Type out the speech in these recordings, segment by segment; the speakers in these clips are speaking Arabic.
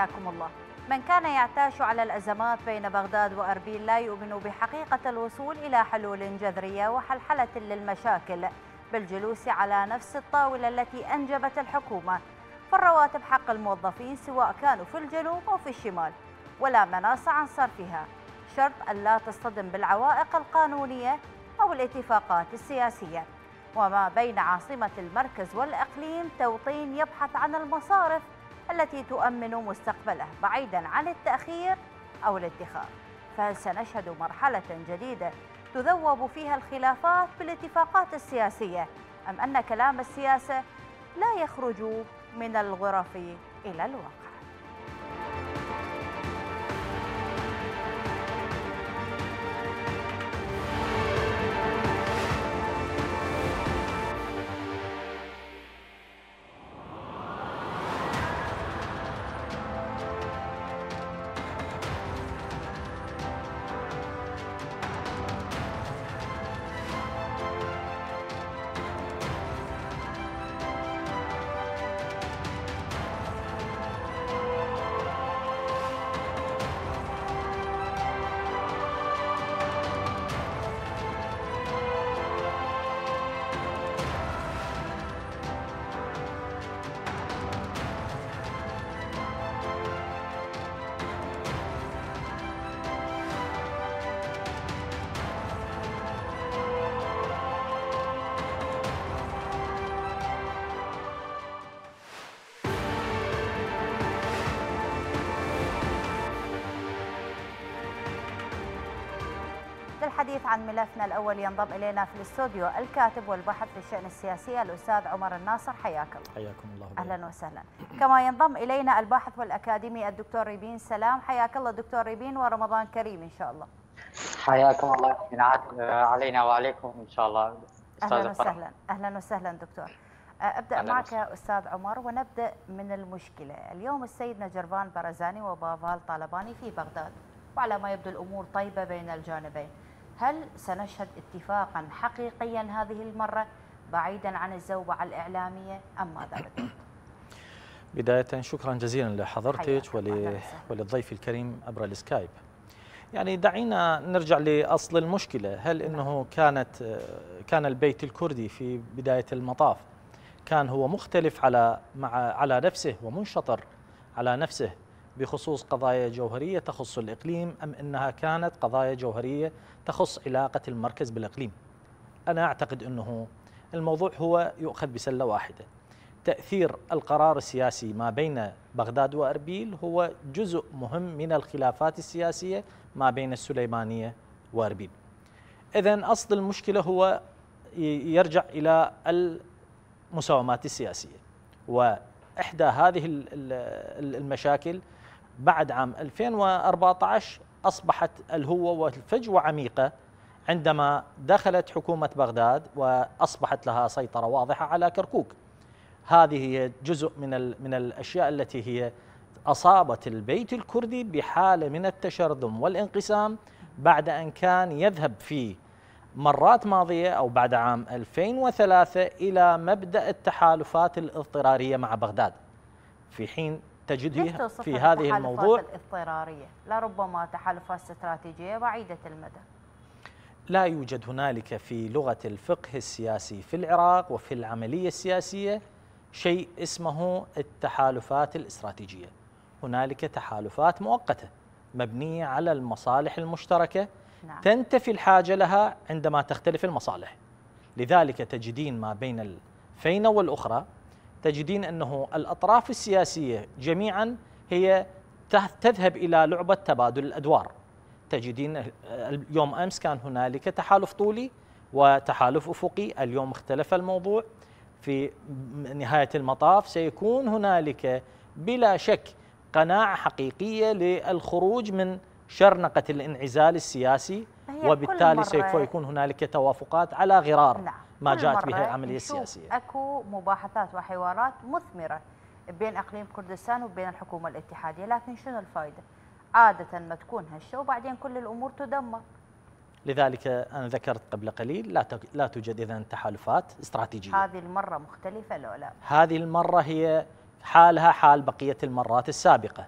حياكم الله. من كان يعتاش على الأزمات بين بغداد وأربيل لا يؤمن بحقيقة الوصول إلى حلول جذرية وحلحلة للمشاكل بالجلوس على نفس الطاولة التي أنجبت الحكومة. فالرواتب حق الموظفين سواء كانوا في الجنوب أو في الشمال. ولا مناص عن صرفها. شرط أن لا تصطدم بالعوائق القانونية أو الاتفاقات السياسية. وما بين عاصمة المركز والإقليم توطين يبحث عن المصارف التي تؤمن مستقبله بعيدا عن التأخير أو الادخار. فهل سنشهد مرحلة جديدة تذوب فيها الخلافات بالاتفاقات السياسية. أم أن كلام السياسة لا يخرج من الغرف إلى الواقع؟ للحديث عن ملفنا الأول ينضم إلينا في الاستوديو الكاتب والباحث في الشأن السياسي الأستاذ عمر الناصر. حياك الله حياكم الله أهلا وسهلا. كما ينضم إلينا الباحث والأكاديمي الدكتور ريبين سلام. حياك الله دكتور ريبين ورمضان كريم إن شاء الله. حياكم الله. ينعاد علينا وعليكم إن شاء الله. أهلا وسهلا. أهلا وسهلا دكتور. أبدأ أهلا معك وسهلا. أستاذ عمر ونبدأ من المشكلة. اليوم السيد نجربان برزاني وبافال طالباني في بغداد. وعلى ما يبدو الأمور طيبة بين الجانبين. هل سنشهد اتفاقا حقيقيا هذه المرة بعيدا عن الزوبعة الإعلامية أم ماذا بدأت؟ بداية شكرا جزيلا لحضرتك وللضيف الكريم عبر السكايب. يعني دعينا نرجع لأصل المشكلة. هل أنه كانت كان البيت الكردي في بداية المطاف كان هو مختلف على مع على نفسه ومنشطر على نفسه بخصوص قضايا جوهرية تخص الإقليم أم أنها كانت قضايا جوهرية تخص علاقة المركز بالإقليم؟ أنا أعتقد أنه الموضوع هو يؤخذ بسلة واحدة. تأثير القرار السياسي ما بين بغداد وأربيل هو جزء مهم من الخلافات السياسية ما بين السليمانية وأربيل. إذا أصل المشكلة هو يرجع إلى المساومات السياسية وإحدى هذه المشاكل بعد عام 2014 أصبحت الهوة والفجوة عميقة عندما دخلت حكومة بغداد وأصبحت لها سيطرة واضحة على كركوك. هذه هي جزء من, من الأشياء التي هي أصابت البيت الكردي بحالة من التشرذم والانقسام بعد أن كان يذهب في مرات ماضية أو بعد عام 2003 إلى مبدأ التحالفات الاضطرارية مع بغداد. في حين تجده في هذه الموضوع. الاضطرارية لربما تحالفات استراتيجية بعيدة المدى. لا يوجد هنالك في لغة الفقه السياسي في العراق وفي العملية السياسية شيء اسمه التحالفات الاستراتيجية. هنالك تحالفات مؤقتة مبنية على المصالح المشتركة نعم. تنتفي الحاجة لها عندما تختلف المصالح. لذلك تجدين ما بين الفينة والأخرى تجدين أنه الأطراف السياسية جميعا هي تذهب إلى لعبة تبادل الأدوار. تجدين يوم أمس كان هنالك تحالف طولي وتحالف أفقي. اليوم اختلف الموضوع. في نهاية المطاف سيكون هنالك بلا شك قناعة حقيقية للخروج من شرنقة الانعزال السياسي وبالتالي سوف يكون هنالك توافقات على غرار نعم. ما جاءت به العملية السياسية أكو مباحثات وحوارات مثمرة بين أقليم كردستان وبين الحكومة الاتحادية لكن شنو الفائدة؟ عادة ما تكون هشة وبعدين كل الأمور تدمر لذلك أنا ذكرت قبل قليل لا لا توجد إذا تحالفات استراتيجية هذه المرة مختلفة لو لا؟ هذه المرة هي حالها حال بقية المرات السابقة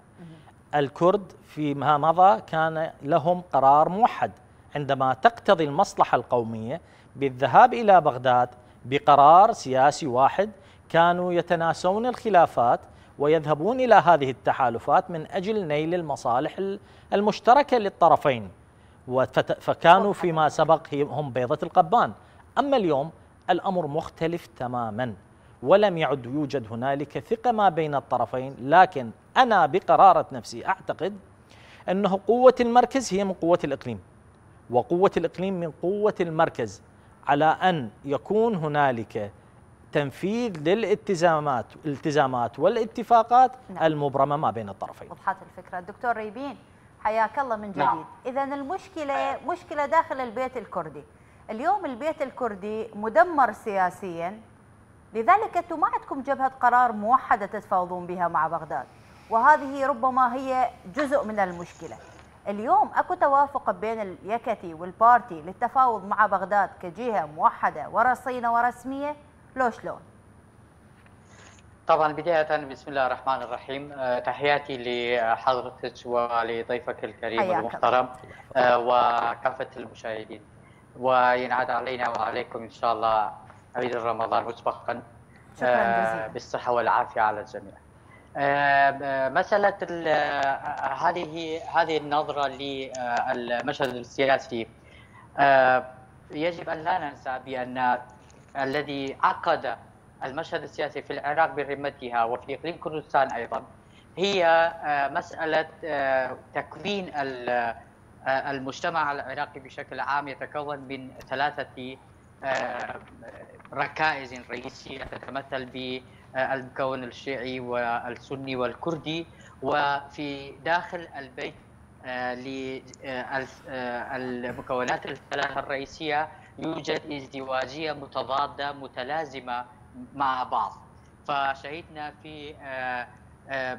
الكرد فيما مضى كان لهم قرار موحد عندما تقتضي المصلحة القومية بالذهاب إلى بغداد بقرار سياسي واحد كانوا يتناسون الخلافات ويذهبون إلى هذه التحالفات من أجل نيل المصالح المشتركة للطرفين. فكانوا فيما سبق هم بيضة القبان. أما اليوم الأمر مختلف تماما ولم يعد يوجد هنالك ثقة ما بين الطرفين. لكن أنا بقرارة نفسي أعتقد أنه قوة المركز هي من قوة الإقليم. وقوة الإقليم من قوة المركز على أن يكون هنالك تنفيذ للالتزامات الالتزامات والاتفاقات نعم. المبرمة ما بين الطرفين وضحت الفكرة الدكتور ريبين حياك الله من. جديد نعم. إذا المشكلة مشكلة داخل البيت الكردي اليوم البيت الكردي مدمر سياسيا لذلك أنتم ما عندكم جبهة قرار موحدة تتفاوضون بها مع بغداد وهذه ربما هي جزء من المشكلة اليوم أكو توافق بين اليكتي والبارتي للتفاوض مع بغداد كجهة موحدة ورصينة ورسمية؟ لو شلون؟ طبعا بداية بسم الله الرحمن الرحيم. آه، تحياتي لحضرتك ولضيفك الكريم المحترم آه، وكافة المشاهدين. وينعاد علينا وعليكم إن شاء الله عيد رمضان مسبقا. شكرا آه، جزيلا. بالصحة والعافية على الجميع. مسألة هذه هذه النظرة للمشهد السياسي. يجب أن لا ننسى بأن الذي عقد المشهد السياسي في العراق برمتها وفي إقليم كردستان أيضا هي آه، آه، تكوين آه، المجتمع العراقي بشكل عام يتكون من ثلاثة ركائز رئيسية تتمثل بالمكون الشيعي والسني والكردي وفي داخل البيت للمكونات الثلاثة الرئيسية يوجد ازدواجية متضادة متلازمة مع بعض. فشهدنا في آه، آه،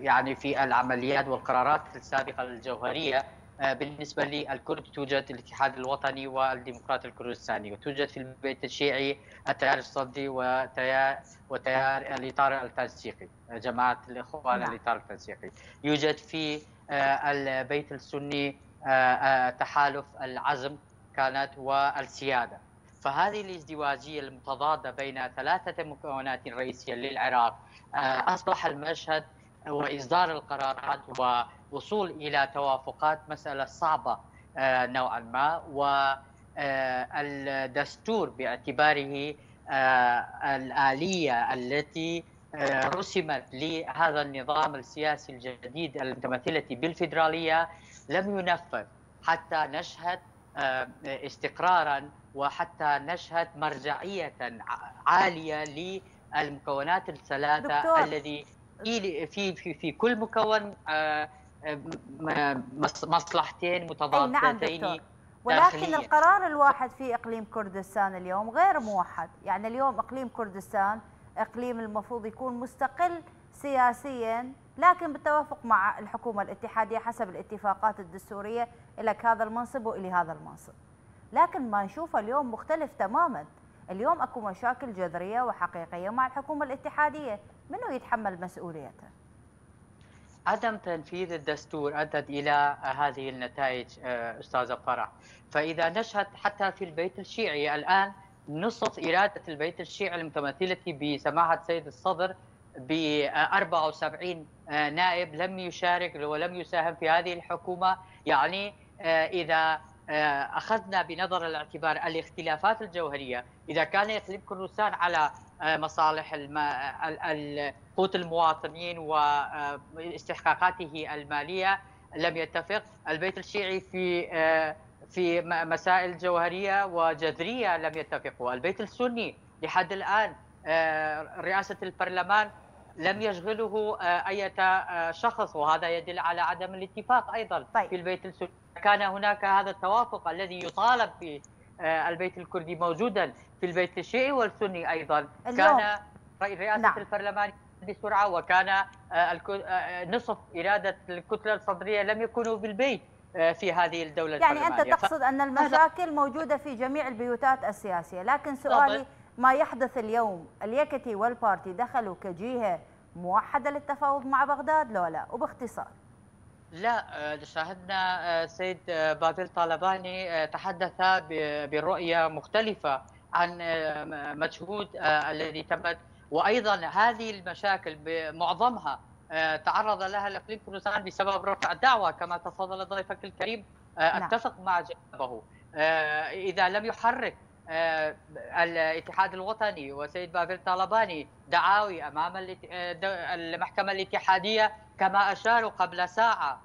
يعني في العمليات والقرارات السابقة الجوهريه آه، بالنسبة للكرد توجد الاتحاد الوطني والديمقراطي الكردستاني وتوجد في البيت الشيعي التيار الصدي وتيار وتيار الإطار التنسيقي جماعة الإخوان نعم. الإطار التنسيقي يوجد في البيت السني تحالف العزم كانت والسيادة فهذه الازدواجية المتضادة بين ثلاثة مكونات رئيسية للعراق آه، أصبح وإصدار القرارات ووصول إلى توافقات مسألة صعبة آه، نوعا ما والدستور باعتباره آه، الآلية التي رسمت لهذا النظام السياسي الجديد المتمثلة بالفيدرالية لم ينفذ حتى نشهد آه، استقرارا وحتى نشهد مرجعية عالية للمكونات الثلاثة الذي في في في كل مكون آه، آه، مصلحتين متضادتين. نعم ولكن القرار الواحد في إقليم كردستان اليوم غير موحد، يعني اليوم إقليم كردستان إقليم المفروض يكون مستقل سياسيا لكن بالتوافق مع الحكومة الاتحادية حسب الاتفاقات الدستورية لك هذا المنصب وإلي هذا المنصب. لكن ما نشوفه اليوم مختلف تماما. اليوم أكو مشاكل جذرية وحقيقية مع الحكومة الاتحادية، منو يتحمل مسؤوليته؟ عدم تنفيذ الدستور ادت إلى هذه النتائج آه، أستاذة فرح، فإذا نشهد حتى في البيت الشيعي الآن نصف إرادة البيت الشيعي المتمثلة بسماحه سيد الصدر ب 74 آه، نائب لم يشارك ولم يساهم في هذه الحكومة. يعني آه، إذا آه، أخذنا بنظر الاعتبار الاختلافات الجوهرية. إذا كان اقليم كردستان على مصالح قوت المواطنين واستحقاقاته المالية لم يتفق. البيت الشيعي في في مسائل جوهرية وجذرية لم يتفقوا البيت السني لحد الآن رئاسة البرلمان لم يشغله آه، آه، شخص. وهذا يدل على عدم الاتفاق أيضا طيب. في البيت السني. كان هناك هذا التوافق الذي يطالب في آه، البيت الكردي موجودا في البيت الشيعي والسني أيضا. اليوم. كان رئاسة نعم. البرلمان بسرعة وكان نصف إرادة الكتلة الصدرية لم يكونوا بالبيت في هذه الدولة يعني أنت تقصد أن المشاكل موجودة في جميع البيوتات السياسية لكن سؤالي ما يحدث اليوم؟ اليكتي والبارتي دخلوا كجهة موحدة للتفاوض مع بغداد لو لا وباختصار. لا آه، شاهدنا السيد بابل طالباني تحدث برؤية مختلفة عن مجهود الذي تمت. وأيضا هذه المشاكل معظمها تعرض لها الإقليم كردستان بسبب رفع الدعوة. كما تفضل ضيفك الكريم نعم. أتفق مع جوابه. إذا لم يحرك آه، الاتحاد الوطني وسيد بابل طالباني دعاوي أمام آه، المحكمة الاتحادية كما أشاروا قبل ساعة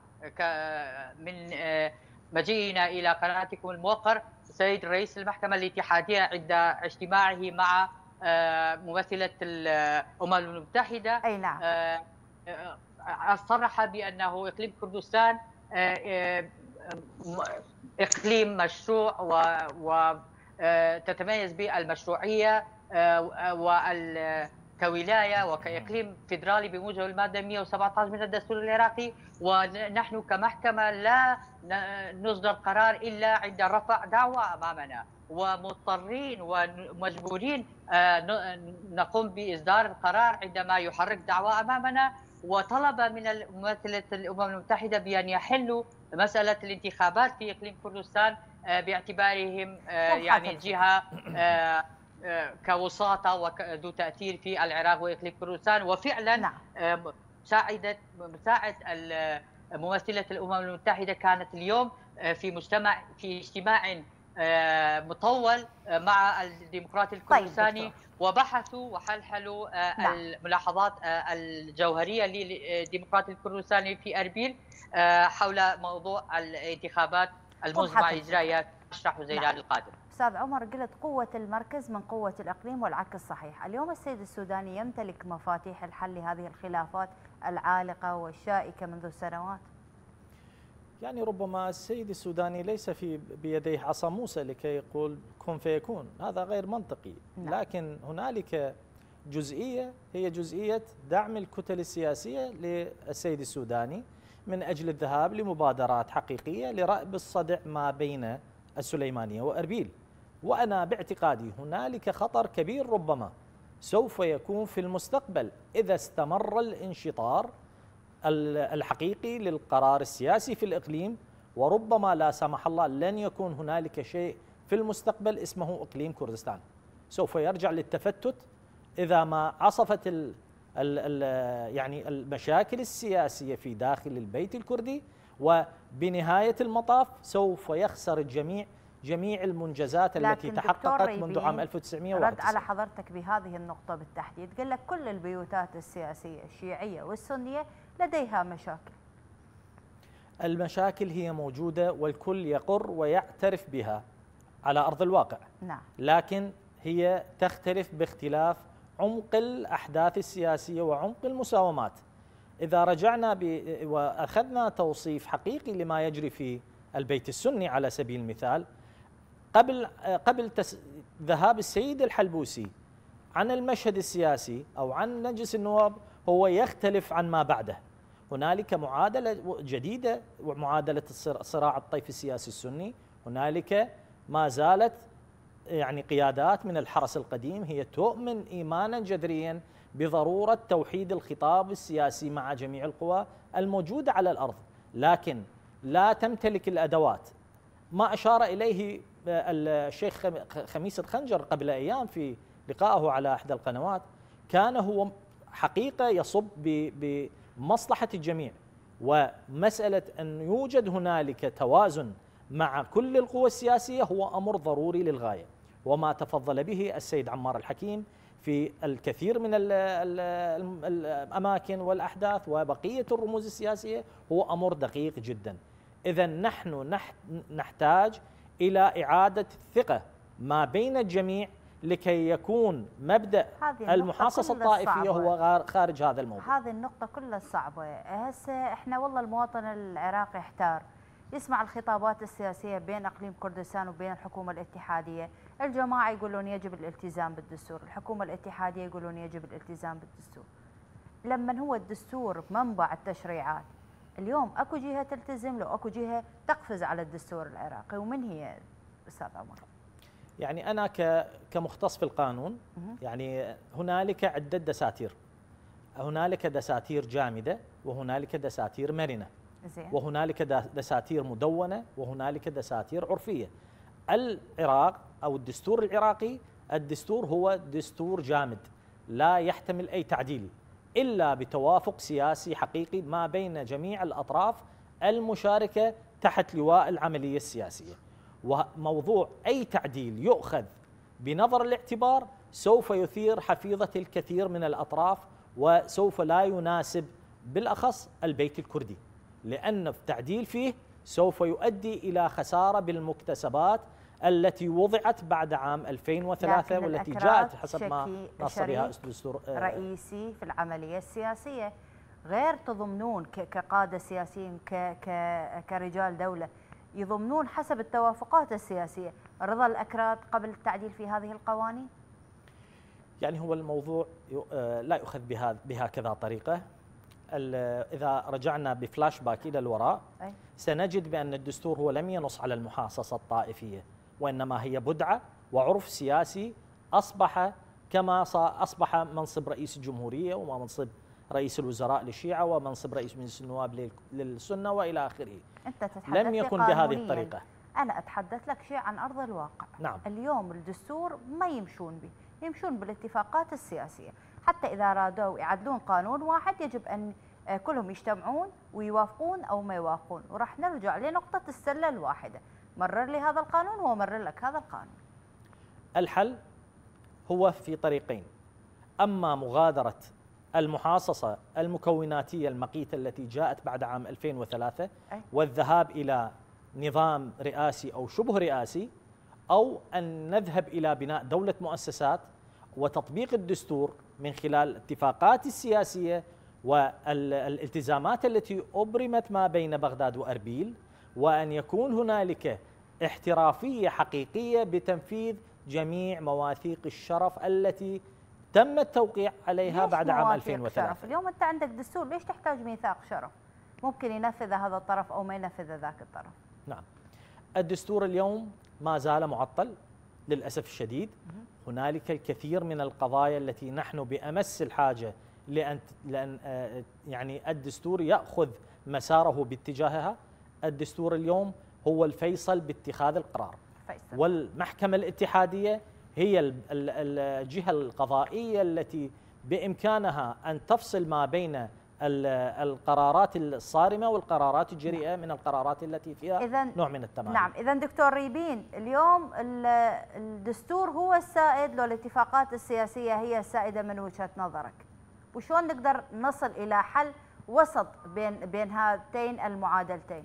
من آه، مجيئنا إلى قناتكم الموقر سيد رئيس المحكمة الاتحادية عند اجتماعه مع ممثلة الأمم المتحدة. أي نعم. صرح بأنه إقليم كردستان إقليم مشروع و تتميز بالمشروعية آه، كولايه وكإقليم فيدرالي بموجب المادة 117 من الدستور العراقي. ونحن كمحكمة لا نصدر قرار إلا عند رفع دعوى أمامنا. ومضطرين ومجبورين آه، نقوم بإصدار القرار عندما يحرك دعوى أمامنا. وطلب من ممثله الأمم المتحدة بأن يحلوا مسألة الانتخابات في إقليم كردستان. آه، باعتبارهم آه، يعني جهة آه، كوساطة وذو تأثير في العراق وإقليم كردستان وفعلا نعم. مساعدة مساعد ممثلة الأمم المتحدة كانت اليوم في مجتمع في اجتماع مطول مع الديمقراطي طيب، الكردستاني طيب وبحثوا وحلحلوا نعم. الملاحظات الجوهرية للديمقراطي الكردستاني في أربيل حول موضوع الانتخابات المزمع إجراءات اشرح زيدان نعم. القادم. أستاذ عمر قلت قوة المركز من قوة الإقليم والعكس صحيح. اليوم السيد السوداني يمتلك مفاتيح الحل لهذه الخلافات العالقة والشائكة منذ سنوات. يعني ربما السيد السوداني ليس في بيديه عصا موسى لكي يقول كن فيكون. هذا غير منطقي. نعم. لكن هنالك جزئية هي جزئية دعم الكتل السياسية للسيد السوداني. من أجل الذهاب لمبادرات حقيقية لرأب الصدع ما بين السليمانية وأربيل. وأنا باعتقادي هنالك خطر كبير ربما سوف يكون في المستقبل إذا استمر الانشطار الحقيقي للقرار السياسي في الإقليم. وربما لا سمح الله لن يكون هنالك شيء في المستقبل اسمه إقليم كردستان. سوف يرجع للتفتت إذا ما عصفت ال ال يعني المشاكل السياسية في داخل البيت الكردي وبنهاية المطاف سوف يخسر الجميع جميع المنجزات التي تحققت منذ عام 1991 رد على حضرتك بهذه النقطة بالتحديد. قال لك كل البيوتات السياسية الشيعية والسنية لديها مشاكل. المشاكل هي موجودة والكل يقر ويعترف بها على أرض الواقع. نعم. لكن هي تختلف باختلاف عمق الأحداث السياسية وعمق المساومات. إذا رجعنا وأخذنا توصيف حقيقي لما يجري في البيت السني على سبيل المثال قبل قبل ذهاب السيد الحلبوسي عن المشهد السياسي أو عن مجلس النواب هو يختلف عن ما بعده. هنالك معادلة جديدة ومعادلة صراع الطيف السياسي السني. هنالك ما زالت يعني قيادات من الحرس القديم هي تؤمن إيمانا جذريا بضرورة توحيد الخطاب السياسي مع جميع القوى الموجوده على الأرض، لكن لا تمتلك الأدوات. ما أشار إليه الشيخ خميس الخنجر قبل أيام في لقائه على إحدى القنوات كان هو حقيقة يصب بمصلحة الجميع ومسألة أن يوجد هنالك توازن مع كل القوى السياسية هو أمر ضروري للغاية. وما تفضل به السيد عمار الحكيم في الكثير من الأماكن والأحداث وبقية الرموز السياسية هو أمر دقيق جدا. اذا نحن نحتاج إلى إعادة الثقه ما بين الجميع لكي يكون مبدأ المحاصصة الطائفية هو خارج هذا الموضوع. هذه النقطة كلها صعبة، هسه إحنا والله المواطن العراقي احتار يسمع الخطابات السياسية بين أقليم كردستان وبين الحكومة الاتحادية، الجماعة يقولون يجب الالتزام بالدستور الحكومة الاتحادية يقولون يجب الالتزام بالدستور. لما هو الدستور منبع التشريعات؟ اليوم أكو جهة تلتزم له أكو جهة تقفز على الدستور العراقي ومن هي أستاذ عمر؟ يعني أنا كمختص في القانون يعني هنالك عدة دساتير. هنالك دساتير جامدة وهنالك دساتير مرنة. زين. وهنالك دساتير مدونة وهنالك دساتير عرفية. العراق أو الدستور العراقي الدستور هو دستور جامد لا يحتمل أي تعديل إلا بتوافق سياسي حقيقي ما بين جميع الأطراف المشاركة تحت لواء العملية السياسية. وموضوع أي تعديل يؤخذ بنظر الاعتبار سوف يثير حفيظة الكثير من الأطراف وسوف لا يناسب بالأخص البيت الكردي لأن التعديل فيه سوف يؤدي إلى خسارة بالمكتسبات التي وضعت بعد عام 2003 والتي جاءت حسب ما نص بها الدستور آه، رئيسي في العملية السياسية. غير تضمنون كقادة سياسيين كرجال دولة يضمنون حسب التوافقات السياسية. رضا الأكراد قبل التعديل في هذه القوانين؟ يعني هو الموضوع آه، لا يؤخذ بها بهكذا طريقة. إذا رجعنا بفلاش باك إلى الوراء سنجد بأن الدستور هو لم ينص على المحاصصة الطائفية. وإنما هي بدعة وعرف سياسي أصبح كما أصبح منصب رئيس الجمهورية ومنصب رئيس الوزراء للشيعة ومنصب رئيس مجلس النواب للسنة وإلى آخره. أنت تتحدث لم يكن بهذه الطريقة. أنا أتحدث لك شيء عن أرض الواقع. نعم. اليوم الدستور ما يمشون به. يمشون بالاتفاقات السياسية. حتى إذا أرادوا يعدلون قانون واحد يجب أن كلهم يجتمعون ويوافقون أو ما يوافقون. وراح نرجع لنقطة السلة الواحدة. مرر لي هذا القانون هو مرر لك هذا القانون. الحل هو في طريقين. أما مغادرة المحاصصة المكوناتية المقيتة التي جاءت بعد عام 2003 والذهاب إلى نظام رئاسي أو شبه رئاسي أو أن نذهب إلى بناء دولة مؤسسات وتطبيق الدستور من خلال الاتفاقات السياسية والالتزامات التي أبرمت ما بين بغداد وأربيل وأن يكون هنالك احترافية حقيقية بتنفيذ جميع مواثيق الشرف التي تم التوقيع عليها بعد عام 2003 شرف؟ اليوم أنت عندك دستور ليش تحتاج ميثاق شرف؟ ممكن ينفذ هذا الطرف أو ما ينفذ ذاك الطرف. نعم. الدستور اليوم ما زال معطل للأسف الشديد. هنالك الكثير من القضايا التي نحن بأمس الحاجة لأن, لأن آه، يعني الدستور يأخذ مساره باتجاهها. الدستور اليوم هو الفيصل باتخاذ القرار. فيصل. والمحكمة الاتحادية هي الجهة القضائية التي بإمكانها أن تفصل ما بين القرارات الصارمة والقرارات الجريئة من القرارات التي فيها إذن نوع من التمام نعم. إذا دكتور ريبين اليوم الدستور هو السائد لو الاتفاقات السياسية هي السائدة من وجهة نظرك. وشون نقدر نصل إلى حل وسط بين بين هاتين المعادلتين؟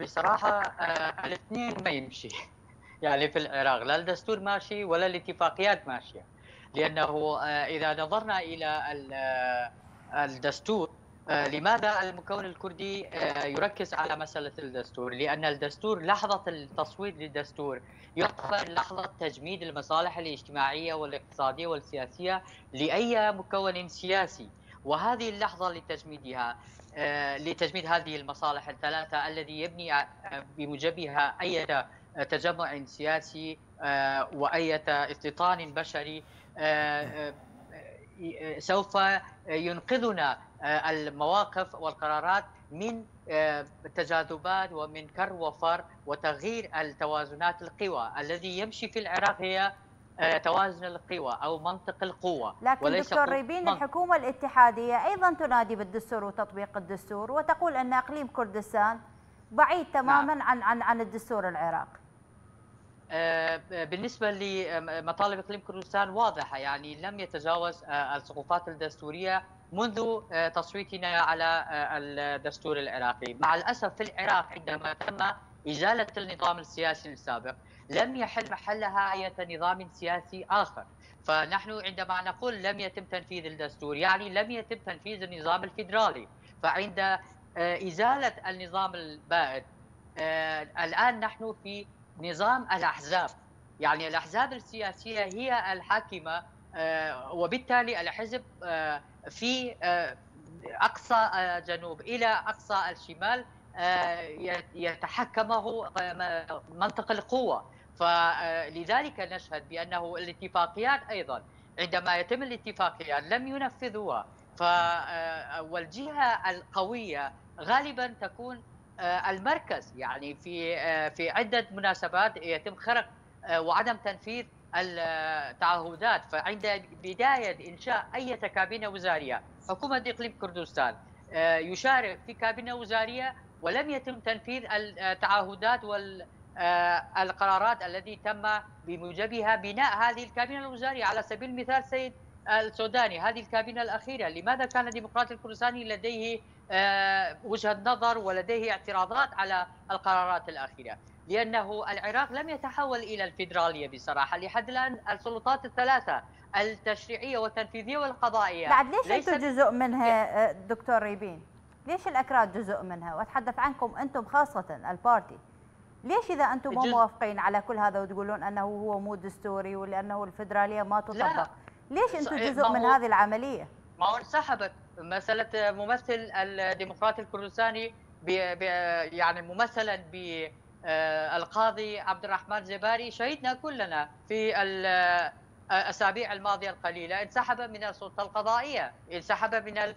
بصراحة آه، الاثنين ما يمشي. يعني في العراق لا الدستور ماشي ولا الاتفاقيات ماشية. لأنه آه، إذا نظرنا إلى الدستور لماذا المكون الكردي يركز على مسألة الدستور؟ لأن الدستور لحظة التصويت للدستور يعتبر لحظة تجميد المصالح الاجتماعية والاقتصادية والسياسية لأي مكون سياسي. وهذه اللحظة لتجميدها. آه، لتجميد هذه المصالح الثلاثة الذي يبني آه، بموجبها أي تجمع سياسي آه، وأي استيطان بشري. سوف ينقذنا المواقف والقرارات من التجاذبات ومن كر وفر وتغيير التوازنات القوى. الذي يمشي في العراق هي آه، توازن القوى أو منطق القوه لكن وليس دكتور ريبين الحكومة الاتحادية أيضا تنادي بالدستور وتطبيق الدستور وتقول أن إقليم كردستان بعيد تماما نعم. عن عن عن الدستور العراقي آه، بالنسبة لمطالب إقليم كردستان واضحة يعني لم يتجاوز آه، السقوطات الدستورية منذ تصويتنا على الدستور العراقي. مع الأسف في العراق عندما تم إزالة النظام السياسي السابق لم يحل محلها أي نظام سياسي آخر. فنحن عندما نقول لم يتم تنفيذ الدستور يعني لم يتم تنفيذ النظام الفيدرالي. فعند آه، إزالة النظام البائد آه، الآن نحن في نظام الأحزاب. يعني الأحزاب السياسية هي الحاكمة آه، وبالتالي الحزب في أقصى جنوب إلى أقصى الشمال يتحكمه منطق القوة. فلذلك نشهد بأنه الاتفاقيات أيضا عندما يتم الاتفاقيات لم ينفذوها. ف والجهة القوية غالبا تكون المركز يعني في في عدة مناسبات يتم خرق وعدم تنفيذ التعهدات. فعند بداية إنشاء أي كابينة وزارية حكومة إقليم كردستان يشارك في كابينة وزارية ولم يتم تنفيذ التعهدات والقرارات التي تم بموجبها بناء هذه الكابينة الوزارية على سبيل المثال سيد السوداني هذه الكابينة الأخيرة لماذا كان الديمقراطي الكردستاني لديه آه، وجهة نظر ولديه اعتراضات على القرارات الأخيرة لأنه العراق لم يتحول إلى الفيدرالية بصراحة لحد الآن السلطات الثلاثة التشريعية والتنفيذية والقضائية بعد ليش أنتم جزء منها آه، دكتور ريبين؟ ليش الأكراد جزء منها؟ وأتحدث عنكم أنتم خاصة البارتي. ليش إذا أنتم مو موافقين على كل هذا وتقولون أنه هو مو دستوري ولأنه الفيدراليه ما تطبق؟ ليش أنتم جزء من هذه العملية؟ ما هو انسحبت مسألة ممثل الديمقراطي الكردستاني يعني ممثلا ب آه، القاضي عبد الرحمن زباري شهدنا كلنا في الأسابيع الماضية القليلة انسحب من السلطة القضائية انسحب من آه،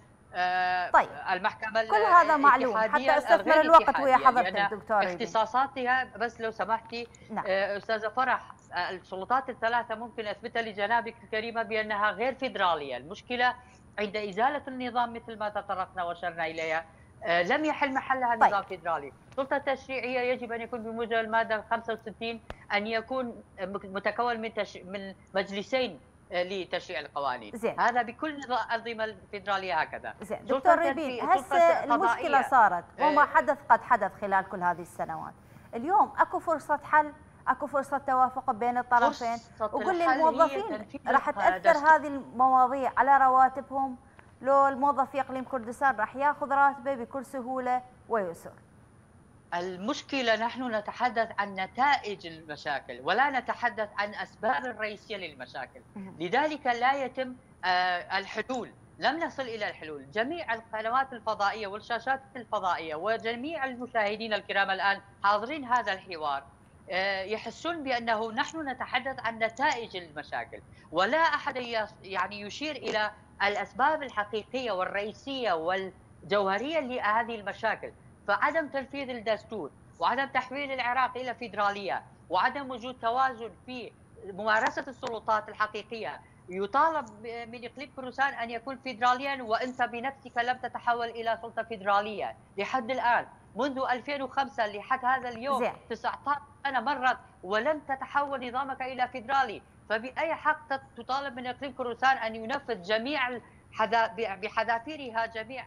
طيب المحكمة كل هذا معلوم حتى أستثمر الوقت ويا حضرتك دكتور اختصاصاتها بس لو سمحتي نعم. آه، أستاذة فرح السلطات الثلاثة ممكن اثبتها لجنابك الكريمة بأنها غير فيدرالية المشكلة عند إزالة النظام مثل ما تطرقنا واشرنا إليها آه، لم يحل محلها طيب. نظام فيدرالي السلطه التشريعيه يجب أن يكون بموجب الماده 65 أن يكون متكون من تش... من مجلسين آه، لتشريع القوانين. زين. هذا بكل الأنظمة الفيدرالية هكذا. زين. دكتور ريبين هسه المشكلة صارت. وما حدث قد حدث خلال كل هذه السنوات. اليوم أكو فرصة حل أكو فرصة توافق بين الطرفين لي الموظفين راح تأثر هذه المواضيع على رواتبهم. لو الموظف في اقليم كردستان راح ياخذ راتبه بكل سهولة ويسر. المشكلة نحن نتحدث عن نتائج المشاكل ولا نتحدث عن أسباب الرئيسية للمشاكل. لذلك لا يتم آه، الحلول. لم نصل إلى الحلول. جميع القنوات الفضائية والشاشات الفضائية وجميع المشاهدين الكرام الآن حاضرين هذا الحوار آه، يحسون بأنه نحن نتحدث عن نتائج المشاكل. ولا أحد يعني يشير إلى الأسباب الحقيقية والرئيسية والجوهرية لهذه المشاكل. فعدم تنفيذ الدستور وعدم تحويل العراق إلى فيدرالية وعدم وجود توازن في ممارسة السلطات الحقيقية يطالب من إقليم كردستان أن يكون فيدراليا وأنت بنفسك لم تتحول إلى سلطة فيدرالية. لحد الآن منذ 2005 لحد هذا اليوم زي. 19 سنة مرت ولم تتحول نظامك إلى فيدرالي. فبأي حق تطالب من إقليم كردستان أن ينفذ جميع بحذافيرها جميع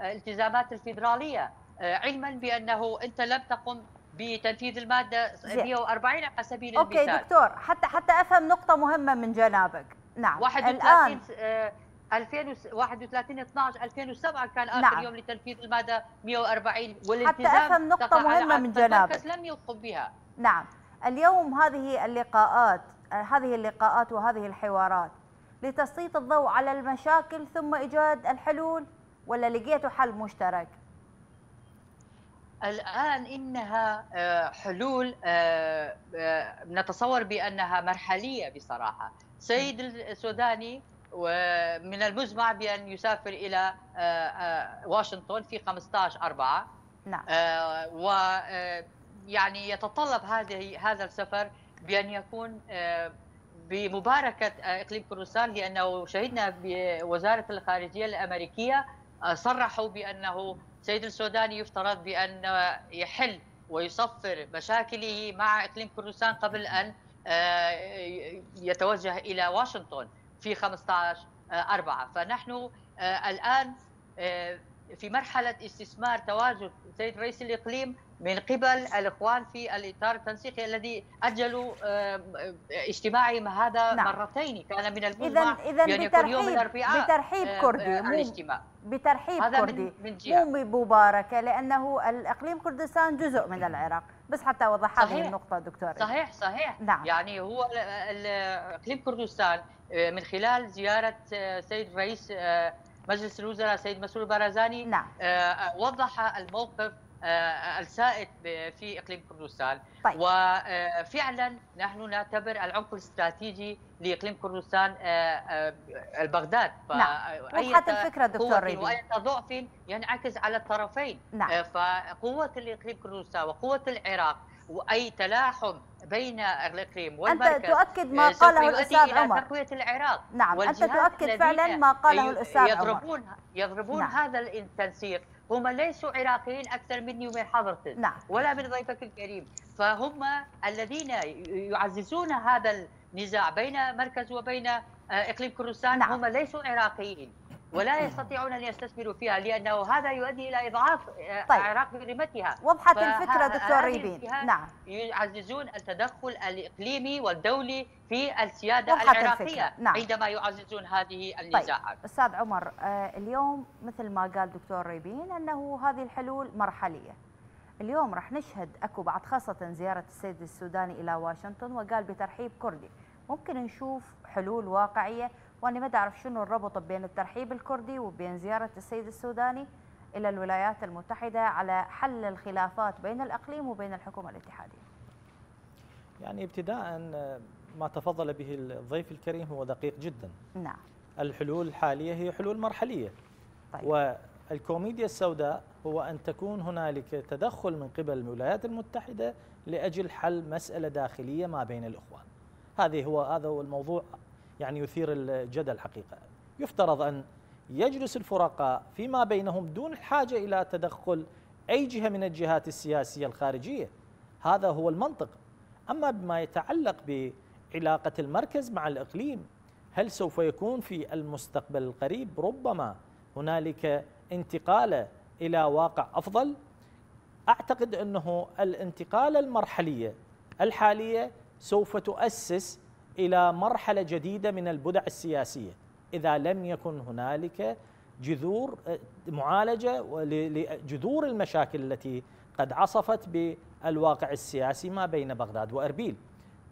الالتزامات الفيدرالية؟ علما بأنه أنت لم تقم بتنفيذ المادة 140 على سبيل okay المثال. okay دكتور حتى حتى أفهم نقطة مهمة من جنابك نعم 31 الان 2031 12 2007 كان آخر نعم. يوم لتنفيذ المادة 140 والالتزام حتى أفهم نقطة مهمة من جنابك لم يقم بها نعم اليوم هذه اللقاءات هذه اللقاءات وهذه الحوارات لتسليط الضوء على المشاكل ثم إيجاد الحلول ولا لقيتوا حل مشترك؟ الآن إنها آه، حلول آه، آه، نتصور بأنها مرحلية بصراحة. سيد السوداني ومن المزمع بأن يسافر إلى واشنطن في 15 4 نعم. ويعني يتطلب هذه هذا السفر بأن يكون بمباركة إقليم كردستان لأنه شهدنا بوزارة الخارجية الأمريكية صرحوا بأنه السيد السوداني يفترض بأن يحل ويصفر مشاكله مع إقليم كردستان قبل أن آه، يتوجه إلى واشنطن في 15 4 فنحن آه، الآن آه، في مرحلة استثمار تواجد السيد رئيس الإقليم من قبل الإخوان في الإطار التنسيقي الذي اجلوا اجتماعهم هذا نعم. مرتين كان من المزمع اذا اذا بترحيب يوم الأربعاء بترحيب كردي الاجتماع بترحيب هذا كردي من جهة. مو بمباركه لأنه الإقليم كردستان جزء من العراق بس حتى اوضح هذه النقطة دكتور صحيح صحيح نعم. يعني هو اقليم كردستان من خلال زيارة سيد رئيس مجلس الوزراء سيد مسؤول بارزاني نعم. وضح الموقف آه، السائد في إقليم كردستان طيب. وفعلا نحن نعتبر العمق الاستراتيجي لإقليم كردستان البغداد. نعم. وضحت الفكرة دكتور ريبي وأي ضعف ينعكس على الطرفين. نعم. فقوة الإقليم كردستان وقوة العراق وأي تلاحم بين الإقليم والمركز انت تؤكد ما قاله الأستاذ عمر. تقوية العراق نعم. أنت تؤكد فعلا ما قاله الأستاذ يضربون عمر يضربون نعم. هذا التنسيق هم ليسوا عراقيين أكثر مني ومن حضرتك نعم. ولا من ضيفك الكريم فهم الذين يعززون هذا النزاع بين مركز وبين آه، إقليم كردستان نعم. هم ليسوا عراقيين ولا يستطيعون أن يستثمروا فيها لأنه هذا يؤدي إلى إضعاف آه، طيب. العراق برمتها وضحت الفكرة دكتور ريبين نعم يعززون التدخل الإقليمي والدولي في السيادة العراقية نعم. عندما يعززون هذه طيب. النزاعات طيب. أستاذ عمر آه، اليوم مثل ما قال دكتور ريبين أنه هذه الحلول مرحلية اليوم راح نشهد أكو بعد خاصة زيارة السيد السوداني إلى واشنطن وقال بترحيب كردي ممكن نشوف حلول واقعية وأنا ما أعرف شنو الربط بين الترحيب الكردي وبين زيارة السيد السوداني إلى الولايات المتحدة على حل الخلافات بين الأقليم وبين الحكومة الاتحادية. يعني ابتداء ما تفضل به الضيف الكريم هو دقيق جدا. نعم. الحلول الحالية هي حلول مرحلية. طيب. والكوميديا السوداء هو أن تكون هنالك تدخل من قبل الولايات المتحدة لأجل حل مسألة داخلية ما بين الإخوان. هذه هو هذا هو الموضوع يعني يثير الجدل حقيقة. يفترض أن يجلس الفرقاء فيما بينهم دون الحاجة إلى تدخل أي جهة من الجهات السياسية الخارجية. هذا هو المنطق. أما بما يتعلق بعلاقة المركز مع الإقليم هل سوف يكون في المستقبل القريب ربما هنالك انتقال إلى واقع أفضل؟ أعتقد أنه الانتقال المرحلية الحالية سوف تؤسس إلى مرحلة جديدة من البدع السياسية. إذا لم يكن هنالك جذور آه، معالجة لجذور المشاكل التي قد عصفت بالواقع السياسي ما بين بغداد وأربيل.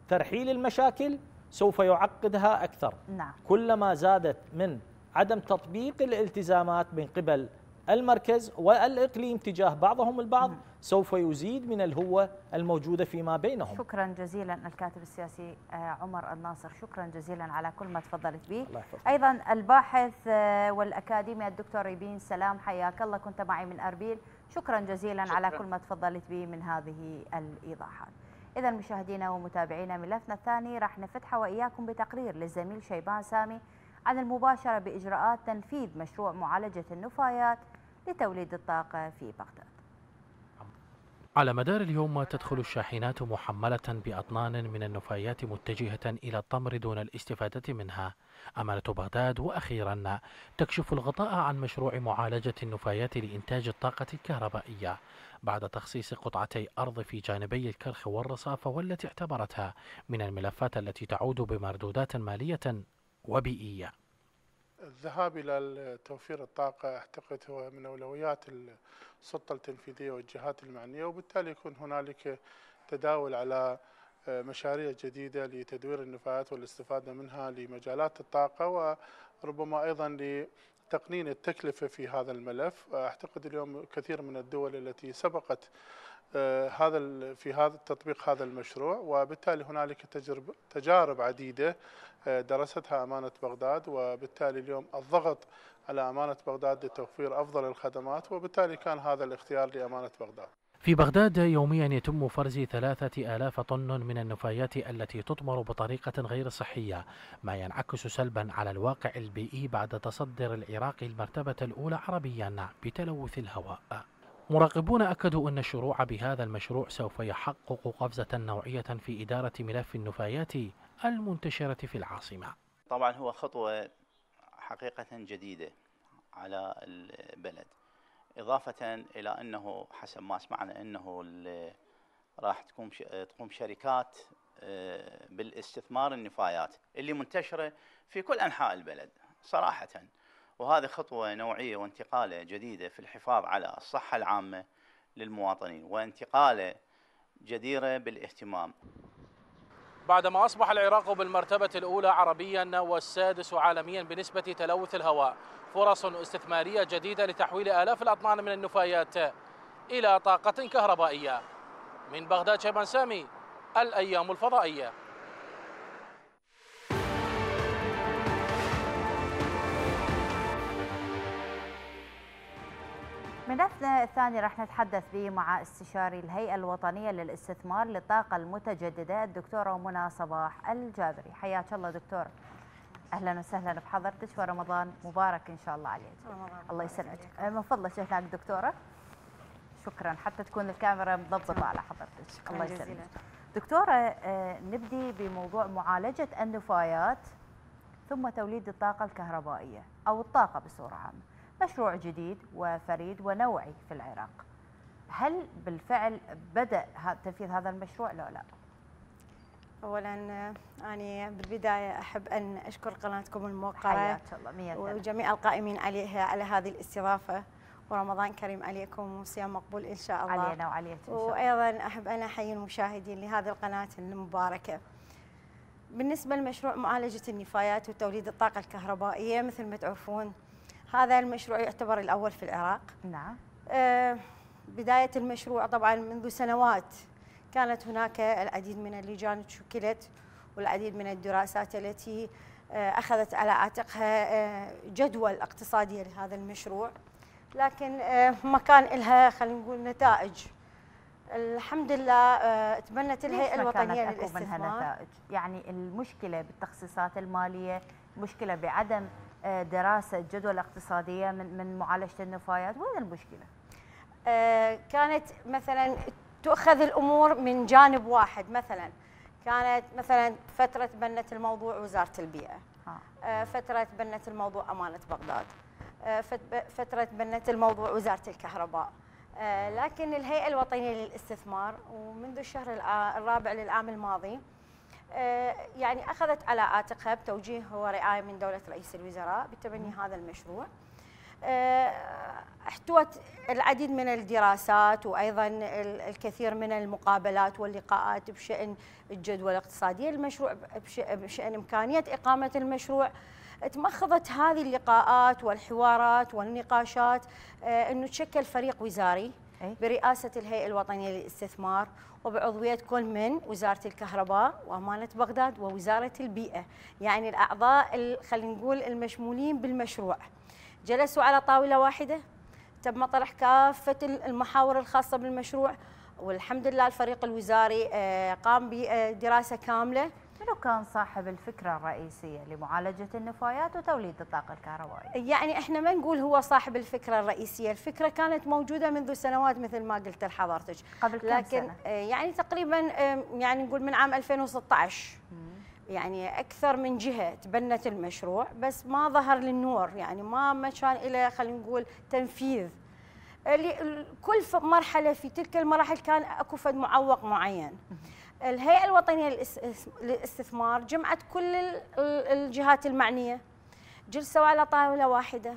ترحيل المشاكل سوف يعقدها أكثر. نعم. كلما زادت من عدم تطبيق الالتزامات من قبل المركز والإقليم تجاه بعضهم البعض سوف يزيد من الهوة الموجودة فيما بينهم. شكرا جزيلا الكاتب السياسي آه، عمر الناصر. شكرا جزيلا على كل ما تفضلت به. أيضا الباحث آه، والأكاديمي الدكتور ريبين سلام حياك الله. كنت معي من أربيل. شكرا جزيلا شكرا. على كل ما تفضلت به من هذه الإيضاحات. إذا مشاهدينا ومتابعينا ملفنا الثاني راح نفتحه وإياكم بتقرير للزميل شيبان سامي عن المباشرة بإجراءات تنفيذ مشروع معالجة النفايات لتوليد الطاقة في بغداد. على مدار اليوم تدخل الشاحنات محملة بأطنان من النفايات متجهة إلى الطمر دون الاستفادة منها. أمانة بغداد وأخيرا تكشف الغطاء عن مشروع معالجة النفايات لإنتاج الطاقة الكهربائية. بعد تخصيص قطعتي أرض في جانبي الكرخ والرصافة والتي اعتبرتها من الملفات التي تعود بمردودات مالية وبيئية. الذهاب إلى توفير الطاقة أعتقد هو من أولويات السلطة التنفيذية والجهات المعنية وبالتالي يكون هنالك تداول على آه، مشاريع جديدة لتدوير النفايات والاستفادة منها لمجالات الطاقة وربما أيضا لتقنين التكلفة في هذا الملف. أعتقد اليوم كثير من الدول التي سبقت هذا في هذا تطبيق هذا المشروع وبالتالي هنالك تجربة تجارب عديدة آه، درستها أمانة بغداد وبالتالي اليوم الضغط على أمانة بغداد لتوفير أفضل الخدمات وبالتالي كان هذا الاختيار لأمانة بغداد. في بغداد يوميا يتم فرز ثلاثة آلاف طن من النفايات التي تطمر بطريقة غير صحية ما ينعكس سلبا على الواقع البيئي بعد تصدر العراق المرتبة الأولى عربيا بتلوث الهواء. مراقبون أكدوا أن الشروع بهذا المشروع سوف يحقق قفزة نوعية في إدارة ملف النفايات المنتشرة في العاصمة. طبعا هو خطوة حقيقة جديدة على البلد إضافة إلى أنه حسب ما سمعنا أنه راح تقوم تقوم شركات آه، بالاستثمار النفايات اللي منتشرة في كل أنحاء البلد صراحة. وهذه خطوة نوعية وانتقالة جديدة في الحفاظ على الصحة العامة للمواطنين وانتقالة جديرة بالاهتمام. بعدما أصبح العراق بالمرتبة الأولى عربيا والسادس عالميا بنسبة تلوث الهواء فرص استثمارية جديدة لتحويل آلاف الأطنان من النفايات إلى طاقة كهربائية. من بغداد شيبان سامي الأيام الفضائية. ملفنا الثاني راح نتحدث به مع استشاري الهيئة الوطنية للاستثمار للطاقة المتجددة الدكتورة منى صباح الجابري. حياك الله دكتورة أهلا وسهلا بحضرتك ورمضان مبارك إن شاء الله عليك. الله يسلمك. من فضلك هناك دكتورة. شكرا. حتى تكون الكاميرا مضبطة على حضرتك. الله يسلمك. دكتورة آه، نبدي بموضوع معالجة النفايات ثم توليد الطاقة الكهربائية أو الطاقة بصورة عامة. مشروع جديد وفريد ونوعي في العراق. هل بالفعل بدأ تنفيذ هذا المشروع لا لا. اولا أنا بالبداية أحب أن أشكر قناتكم الموقره الله وجميع القائمين عليها على هذه الاستضافة. ورمضان كريم عليكم وصيام مقبول إن شاء الله. علينا وعليك إن شاء الله. وأيضا أحب أن أحيي المشاهدين لهذه القناة المباركة. بالنسبة لمشروع معالجة النفايات وتوليد الطاقة الكهربائية مثل ما تعرفون هذا المشروع يعتبر الأول في العراق. نعم. آه بداية المشروع طبعا منذ سنوات كانت هناك العديد من اللجان شكلت والعديد من الدراسات التي آه، أخذت على عاتقها آه، جدول اقتصادية لهذا المشروع. لكن ما كان لها خلينا نقول نتائج. الحمد لله تبنت الهيئة الوطنية للاستثمار منها نتائج؟ يعني المشكلة بالتخصيصات المالية مشكلة بعدم دراسة جدول اقتصادية من من معالجة النفايات وين المشكلة؟ كانت مثلا تؤخذ الأمور من جانب واحد مثلا كانت مثلا فترة بنت الموضوع وزارة البيئة آه، فترة بنت الموضوع أمانة بغداد آه، فترة بنت الموضوع وزارة الكهرباء آه، لكن الهيئة الوطنية للاستثمار ومنذ الشهر الرابع للعام الماضي يعني أخذت على عاتقها بتوجيه ورعايه من دولة رئيس الوزراء بتبني هذا المشروع. آه، احتوت العديد من الدراسات وأيضا الكثير من المقابلات واللقاءات بشأن الجدوى الاقتصاديه المشروع بشأن إمكانية إقامة المشروع. تمخضت هذه اللقاءات والحوارات والنقاشات آه، إنه تشكل فريق وزاري. برئاسة الهيئة الوطنية للاستثمار وبعضوية كل من وزارة الكهرباء وأمانة بغداد ووزارة البيئة. يعني الأعضاء خلينا نقول المشمولين بالمشروع. جلسوا على طاولة واحدة تم طرح كافة المحاور الخاصة بالمشروع والحمد لله الفريق الوزاري آه، قام بدراسة كاملة. منو كان صاحب الفكرة الرئيسية لمعالجة النفايات وتوليد الطاقة الكهربائية؟ يعني إحنا ما نقول هو صاحب الفكرة الرئيسية، الفكرة كانت موجودة منذ سنوات مثل ما قلت لحضرتك. قبل كم لكن سنة؟ آه، يعني تقريبا يعني نقول من عام 2016. مم. يعني أكثر من جهة تبنت المشروع بس ما ظهر للنور يعني ما ما كان له خلينا نقول تنفيذ كل مرحلة في تلك المراحل كان أكو فد معوق معين الهيئة الوطنية للاستثمار جمعت كل الجهات المعنية. جلسوا على طاولة واحدة.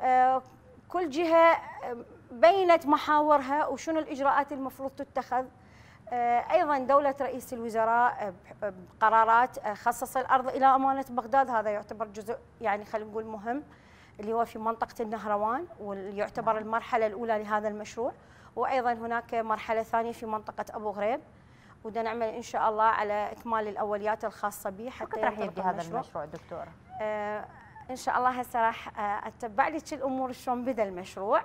آه، كل جهة بينت محاورها وشنو الإجراءات المفروض تتخذ. آه، أيضا دولة رئيس الوزراء آه، بقرارات آه، خصص الأرض إلى أمانة بغداد. هذا يعتبر جزء يعني خلينا نقول مهم اللي هو في منطقة النهروان ويعتبر. المرحلة الأولى لهذا المشروع. وأيضا هناك مرحلة ثانية في منطقة أبو غريب. ودا نعمل إن شاء الله على إكمال الأوليات الخاصة به حتى راح يبدي هذا المشروع. دكتورة. آه إن شاء الله هسه راح أتبع لك الأمور شلون بدأ المشروع.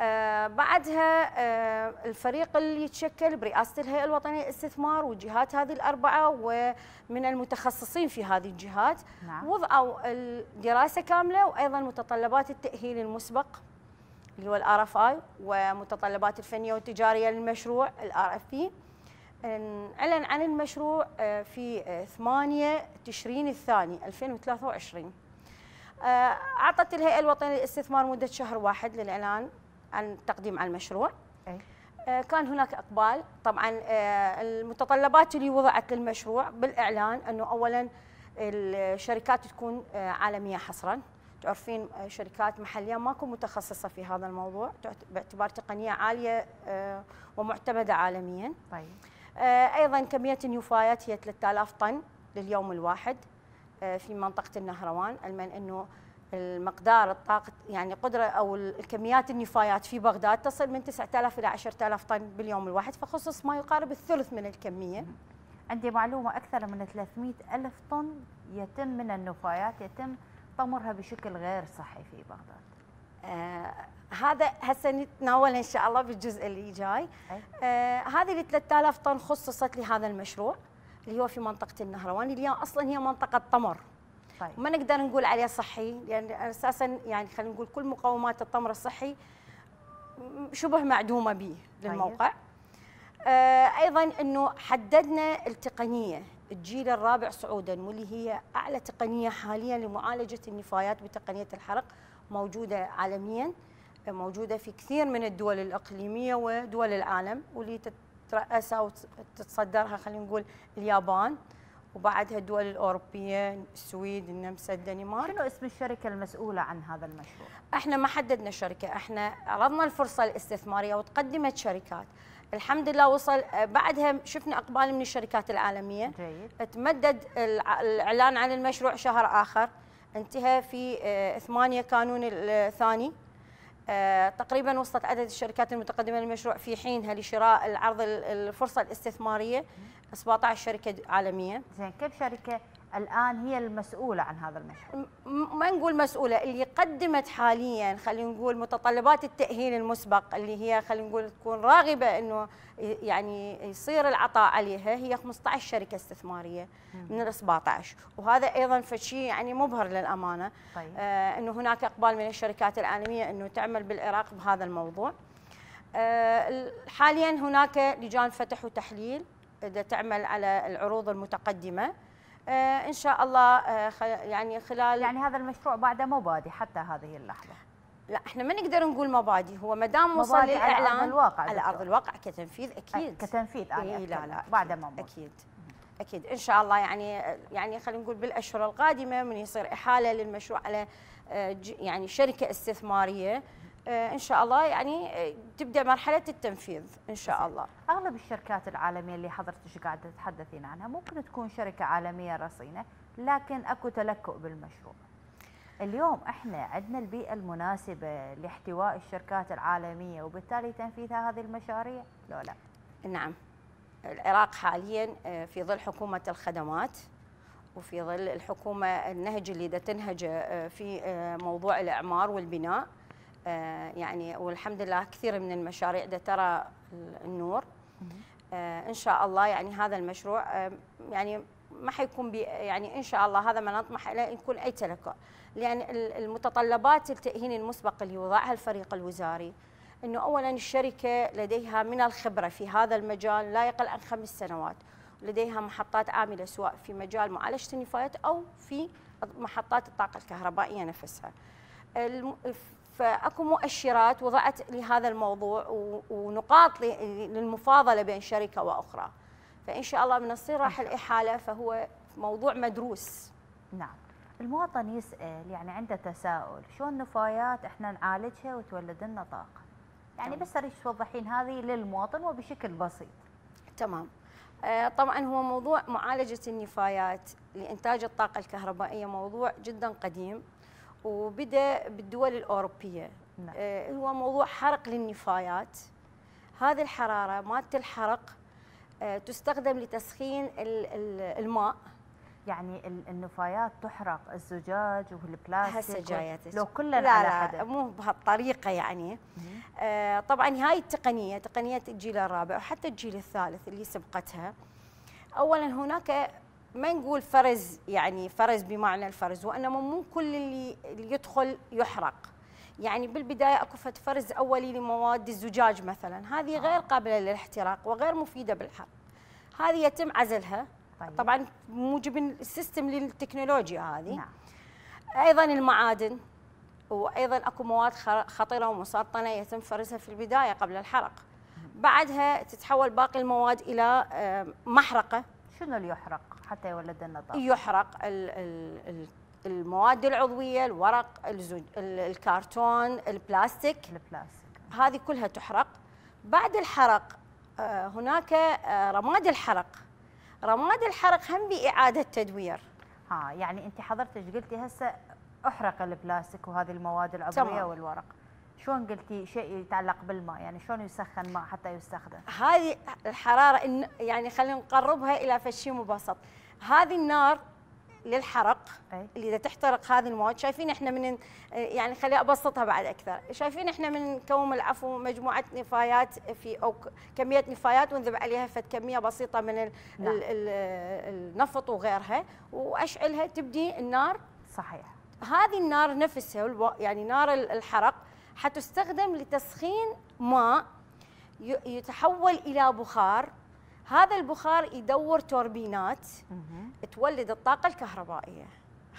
آه بعدها آه الفريق اللي يتشكل برئاسة الهيئة الوطنية للاستثمار والجهات هذه الأربعة ومن المتخصصين في هذه الجهات نعم. وضعوا الدراسة كاملة وأيضا متطلبات التأهيل المسبق اللي هو ال RFI ومتطلبات الفنية والتجارية للمشروع ال RFP إعلن عن المشروع آه، في 8 تشرين الثاني 2023 آه، أعطت الهيئة الوطنية للاستثمار مدة شهر واحد للإعلان عن التقديم على المشروع. أي. آه، كان هناك إقبال. طبعا آه، المتطلبات اللي وضعت للمشروع بالإعلان أنه اولا الشركات تكون آه، عالمية حصرا. تعرفين شركات محلية ماكو متخصصة في هذا الموضوع باعتبار تقنية عالية ومعتمدة عالميا. طيب. أيضا كمية النفايات هي 3000 طن لليوم الواحد في منطقة النهروان. علما إنه المقدار الطاقة يعني قدرة أو الكميات النفايات في بغداد تصل من 9000 إلى 10000 طن باليوم الواحد فخصص ما يقارب الثلث من الكمية. عندي معلومة أكثر من 300 ألف طن يتم من النفايات يتم طمرها بشكل غير صحي في بغداد. آه هذا هسه نتناوله إن شاء الله بالجزء اللي جاي. آه هذه ال 3000 طن خصصت لهذا المشروع اللي هو في منطقة النهروان اللي أصلا هي منطقة طمر. طيب. وما نقدر نقول عليه صحي لأن يعني أساسا يعني خلينا نقول كل مقومات التمر الصحي شبه معدومة به للموقع. طيب. آه أيضا إنه حددنا التقنية الجيل الرابع صعودا واللي هي أعلى تقنية حاليا لمعالجة النفايات بتقنية الحرق موجودة عالميا. موجودة في كثير من الدول الإقليمية ودول العالم واللي تترأسها وتتصدرها خلينا نقول اليابان وبعدها الدول الأوروبية السويد النمسا الدنمارك. شنو اسم الشركة المسؤولة عن هذا المشروع؟ إحنا ما حددنا شركة إحنا عرضنا الفرصة الاستثمارية وتقدمت شركات. الحمد لله وصل بعدها شفنا إقبال من الشركات العالمية. جيد. تمدد الإعلان عن المشروع شهر آخر. انتهى في 8 آه، كانون الثاني تقريبا وصلت عدد الشركات المتقدمة للمشروع في حينها لشراء العرض الفرصة الاستثمارية. 17 شركة عالمية. زين كم شركة الآن هي المسؤولة عن هذا المشروع ما نقول مسؤولة اللي قدمت حاليا خلينا نقول متطلبات التأهيل المسبق اللي هي خلينا نقول تكون راغبة إنه يعني يصير العطاء عليها هي 15 شركة استثمارية من ال 17 وهذا أيضا فشيء يعني مبهر للأمانة. طيب. آه إنه هناك إقبال من الشركات العالمية إنه تعمل بالعراق بهذا الموضوع. آه حاليا هناك لجان فتح وتحليل تعمل على العروض المتقدمة. آه، إن شاء الله آه، يعني خلال يعني هذا المشروع بعده مبادي حتى هذه اللحظة. لا إحنا ما نقدر نقول مبادي هو ما دام وصل للاعلان على أرض الواقع على أرض الواقع كتنفيذ أكيد. كتنفيذ آه لا لا بعد ما أكيد. أكيد. إن شاء الله يعني يعني خلينا نقول بالأشهر القادمة من يصير إحالة للمشروع على يعني شركة استثمارية. آه، إن شاء الله يعني آه، تبدأ مرحلة التنفيذ إن شاء الله. أغلب الشركات العالمية اللي حضرتك قاعدة تتحدثين عنها ممكن تكون شركة عالمية رصينة لكن أكو تلكؤ بالمشروع. اليوم إحنا عندنا البيئة المناسبة لاحتواء الشركات العالمية وبالتالي تنفيذها هذه المشاريع لو لا؟ نعم. العراق حاليا آه، في ظل حكومة الخدمات وفي ظل الحكومة النهج اللي تنهج في موضوع الإعمار والبناء. آه، يعني والحمد لله كثير من المشاريع ده ترى النور. آه، إن شاء الله يعني هذا المشروع آه، يعني ما حيكون يعني إن شاء الله هذا ما نطمح إليه يكون أي تلكؤ لأن المتطلبات التاهيل المسبق اللي وضعها الفريق الوزاري إنه اولا الشركة لديها من الخبرة في هذا المجال لا يقل عن خمس سنوات. لديها محطات عامله سواء في مجال معالجة النفايات أو في محطات الطاقة الكهربائية نفسها. فأكو مؤشرات وضعت لهذا الموضوع ونقاط للمفاضلة بين شركة وأخرى. فإن شاء الله بنصير راح الإحالة فهو موضوع مدروس. نعم. المواطن يسأل يعني عنده تساؤل شو النفايات إحنا نعالجها وتولد لنا طاقة؟ يعني تمام. بس اريد توضحين هذه للمواطن وبشكل بسيط. تمام. آه طبعا هو موضوع معالجة النفايات لإنتاج الطاقة الكهربائية موضوع جدا قديم. وبدأ بالدول الأوروبية. نعم. آه هو موضوع حرق للنفايات. هذه الحرارة مالت الحرق آه تستخدم لتسخين الماء. يعني النفايات تحرق الزجاج والبلاستيك هسه جاية لو كلنا لا على لا مو بهالطريقة يعني. آه طبعا هاي التقنية تقنية الجيل الرابع وحتى الجيل الثالث اللي سبقتها. اولا هناك ما نقول فرز يعني فرز بمعنى الفرز وإنما مو كل اللي, يدخل يحرق. يعني بالبداية أكو فرز أولي لمواد الزجاج مثلا هذه غير قابلة للاحتراق وغير مفيدة بالحرق. هذه يتم عزلها. طيب. طبعا موجب السيستم للتكنولوجيا هذه. نعم. أيضا المعادن وأيضا أكو مواد خطره ومسرطنه يتم فرزها في البداية قبل الحرق. بعدها تتحول باقي المواد إلى محرقة. شنو اللي يحرق؟ حتى يولد طاقة. يحرق المواد العضوية الورق الزج الكرتون البلاستيك. البلاستيك. هذه كلها تحرق. بعد الحرق آه، هناك آه، رماد الحرق. رماد الحرق هم بإعادة تدوير. ها يعني أنت حضرتك قلتي؟ هسه أحرق البلاستيك وهذه المواد العضوية تمام. والورق. شلون قلتي شيء يتعلق بالماء؟ يعني شلون يسخن ماء حتى يستخدم؟ هذه الحرارة يعني خلينا نقربها إلى فشي مبسط. هذه النار للحرق أي. اللي إذا تحترق هذه المواد شايفين إحنا من يعني خليني أبسطها بعد أكثر. شايفين إحنا من نكون العفو مجموعة نفايات في أو كمية نفايات ونذب عليها فد كمية بسيطة من ال نعم. ال ال النفط وغيرها وأشعلها تبدي النار. صحيح. هذه النار نفسها يعني نار ال- الحرق حتستخدم لتسخين ماء يتحول إلى بخار هذا البخار يدور توربينات. تولد الطاقة الكهربائية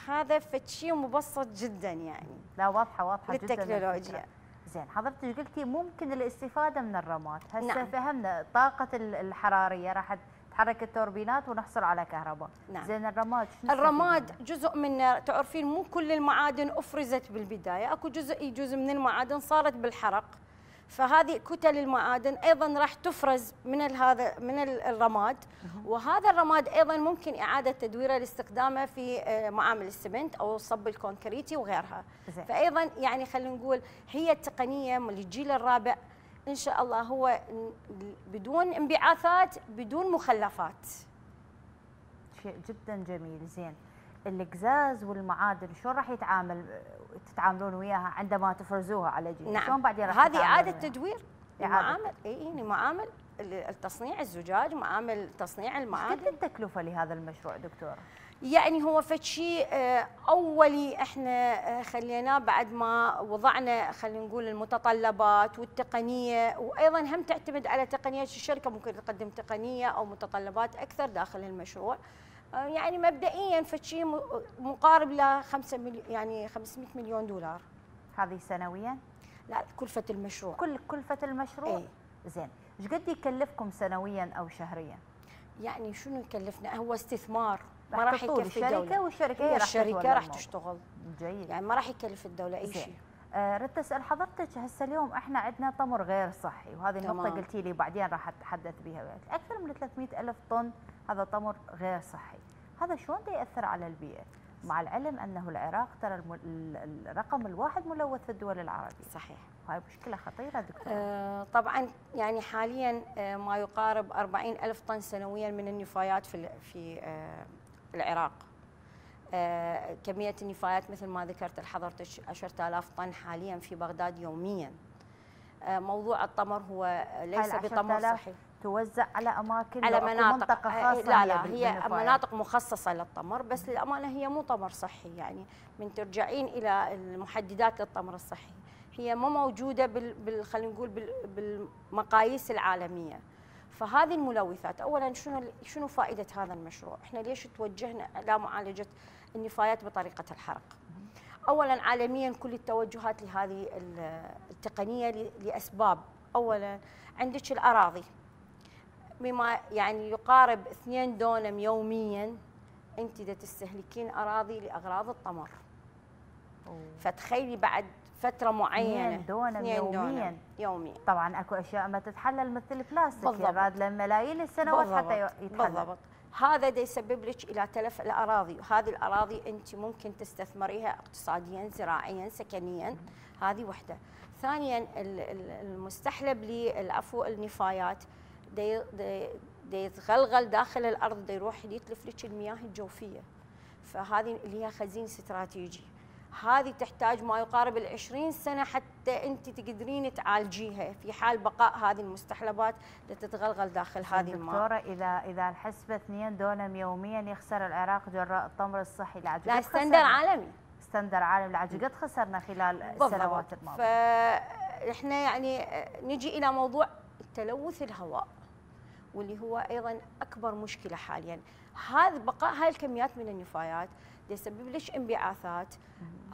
هذا فد شيء مبسط جدا يعني لا واضحة واضحة جدا للتكنولوجيا. زين حضرتك قلتي ممكن الاستفادة من الرماد هسه نعم. فهمنا طاقة ال- الحرارية راح تحرك التوربينات ونحصل على كهرباء نعم. زين الرماد الرماد؟ جزء من تعرفين مو كل المعادن أفرزت بالبداية أكو جزء جزء من المعادن صارت بالحرق فهذه كتل المعادن أيضا راح تفرز من هذا من ال- الرماد وهذا الرماد أيضا ممكن إعادة تدويره لاستخدامه في آه، معامل السمنت أو الصب الكونكريتي وغيرها. فايضا يعني خلينا نقول هي التقنية من الجيل الرابع إن شاء الله هو بدون انبعاثات بدون مخلفات. شيء جدا جميل. زين. القزاز والمعادن شلون راح يتعامل تتعاملون وياها عندما تفرزوها على جيل نعم. شلون بعدين راح هذه إعادة؟ تدوير. معامل إي معامل التصنيع الزجاج معامل تصنيع المعادن. التكلفة لهذا المشروع دكتوره يعني هو فد شيء آه، أولي إحنا آه، خليناه بعد ما وضعنا خلينا نقول المتطلبات والتقنية وأيضا هم تعتمد على تقنية الشركة ممكن تقدم تقنية أو متطلبات أكثر داخل المشروع. آه، يعني مبدئيا فد شيء م- مقارب ل 5 مليون يعني 500 مليون دولار. هذه سنويا؟ لا كلفه المشروع. كل كلفه المشروع؟ إيه. زين. إيش قد يكلفكم سنويا أو شهريا؟ يعني شنو يكلفنا؟ هو استثمار. ما راح يكفي الشركة الدولة؟ والشركة هي هي راح تتولى راح. تشتغل. جيد. يعني ما راح يكلف الدولة؟ أي زين. شيء آه ردت أسأل حضرتك هسه اليوم إحنا عندنا تمر غير صحي وهذه النقطة. قلتي لي بعدين راح أتحدث بها وياك. أكثر من 300 ألف طن هذا تمر غير صحي. هذا شلون يأثر على البيئة؟ مع العلم أنه العراق ترى الرقم الواحد ملوث في الدول العربية. صحيح. هاي مشكلة خطيرة دكتور آه طبعا يعني حاليا آه ما يقارب 40 ألف طن سنويا من النفايات في في آه العراق. آه كمية النفايات مثل ما ذكرت لحضرتك 10000 طن حاليا في بغداد يوميا. آه موضوع التمر هو ليس 10,000 صحي. توزع على أماكن على مناطق. منطقة آه، خاصة لا لا هي. مناطق مخصصة للتمر بس للأمانة هي مو تمر صحي يعني من ترجعين إلى المحددات للتمر الصحي. هي مو موجودة بال, بال... خلينا نقول بال... بالمقاييس العالمية. فهذه الملوثات. أولا شنو شنو فائدة هذا المشروع؟ إحنا ليش توجهنا إلى معالجة النفايات بطريقة الحرق؟ اولا عالميا كل التوجهات لهذه ال- التقنية لأسباب. اولا عندك الأراضي. بما يعني يقارب 2 دونم يوميا انت دا تستهلكين أراضي لأغراض التمر أوه. فتخيلي بعد فترة معينة. اثنين دونم يومياً. يوميا. طبعا أكو أشياء ما تتحلل مثل البلاستيك بالضبط. يراد له ملايين السنوات حتى بالضبط. يتحلل. بالضبط. هذا دا يسبب لك إلى تلف الأراضي. وهذه الأراضي أنت ممكن تستثمريها اقتصاديا زراعيا سكنيا. هذه وحدة. ثانيا ال- ال- المستحلب للعفو النفايات. دا ي- دا- دا يتغلغل داخل الأرض دا يروح يتلف لك المياه الجوفية. فهذه اللي هي خزين استراتيجي هذه تحتاج ما يقارب العشرين سنة حتى أنت تقدرين تعالجيها. في حال بقاء هذه المستحلبات لتتغلغل داخل هذه الماء. دكتورة إذا إذا الحسبة 2 دونم يوميا يخسر العراق جراء التمر الصحي لا ستاندر. عالمي. ستاندر عالم لعج قد خسرنا خلال السنوات الماضية. فاحنا يعني نجي إلى موضوع تلوث الهواء واللي هو أيضا أكبر مشكلة حاليا. هذا بقاء هاي الكميات من النفايات دا يسبب لك انبعاثات؟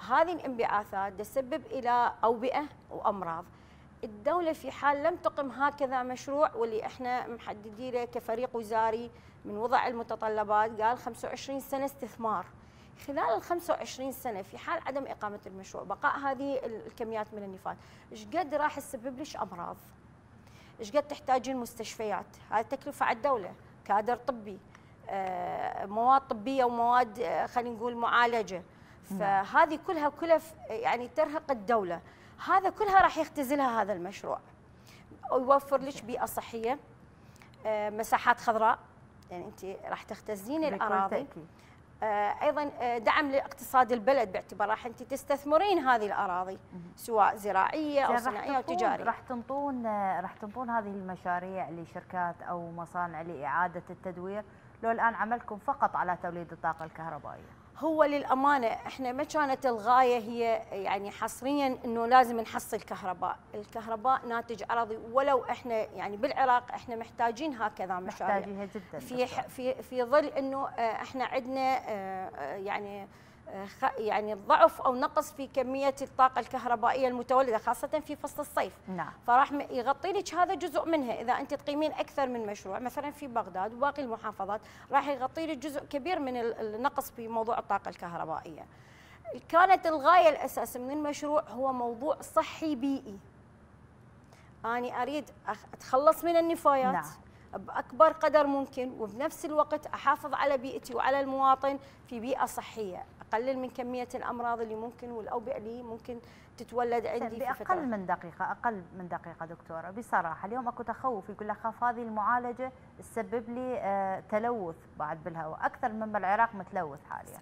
هذه الانبعاثات تسبب إلى أوبئة وأمراض. الدولة في حال لم تقم هكذا مشروع واللي إحنا محددين له كفريق وزاري من وضع المتطلبات قال 25 سنة استثمار. خلال ال 25 سنة في حال عدم إقامة المشروع بقاء هذه الكميات من النفايات إيش قد راح تسبب لك أمراض؟ إيش قد تحتاجين مستشفيات؟ هذه تكلفة على الدولة كادر طبي. مواد طبية ومواد آه، خلينا نقول معالجة. فهذه كلها كلف يعني ترهق الدولة. هذا كلها راح يختزلها هذا المشروع. ويوفر لك بيئة صحية آه، مساحات خضراء. يعني أنت راح تختزين بكل الأراضي. أيضا دعم لاقتصاد البلد باعتبار راح أنت تستثمرين هذه الأراضي سواء زراعية أو صناعية أو تجارية. راح تنطون راح تنطون هذه المشاريع لشركات أو مصانع لإعادة التدوير. لو الآن عملكم فقط على توليد الطاقة الكهربائية. هو للأمانة إحنا ما كانت الغاية هي يعني حصريا إنه لازم نحصل كهرباء، الكهرباء ناتج عرضي ولو إحنا يعني بالعراق إحنا محتاجين هكذا مشاريع. محتاجينها جدا في في في ظل إنه آه، إحنا عندنا آه، يعني يعني ضعف أو نقص في كمية الطاقة الكهربائية المتولدة خاصة في فصل الصيف. نعم. فراح يغطي لك هذا جزء منها. إذا أنت تقيمين أكثر من مشروع مثلا في بغداد وباقي المحافظات راح يغطي لك جزء كبير من النقص في موضوع الطاقة الكهربائية. كانت الغاية الأساس من المشروع هو موضوع صحي بيئي. أني أريد أتخلص من النفايات نعم. بأكبر قدر ممكن وبنفس الوقت أحافظ على بيئتي وعلى المواطن في بيئة صحية. أقلل من كمية الأمراض اللي ممكن والأوبئة اللي ممكن تتولد عندي في فترة. باقل من دقيقة أقل من دقيقة دكتورة. بصراحة اليوم أكو تخوف يقول لك خاف هذه المعالجة تسبب لي آه، تلوث بعد بالهواء. أكثر مما العراق متلوث حاليا.